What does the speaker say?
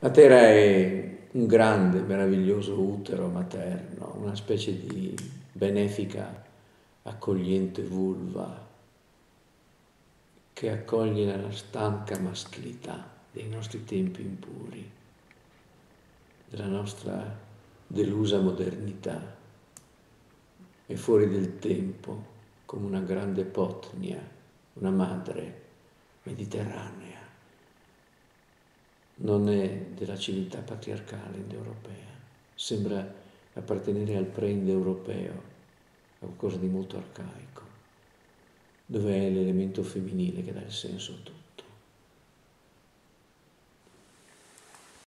La terra è un grande, meraviglioso utero materno, una specie di benefica, accogliente vulva che accoglie la stanca maschilità dei nostri tempi impuri, della nostra delusa modernità e fuori del tempo come una grande potnia, una madre mediterranea. Non è della civiltà patriarcale indoeuropea, sembra appartenere al pre-indoeuropeo, a qualcosa di molto arcaico, dove è l'elemento femminile che dà il senso a tutto.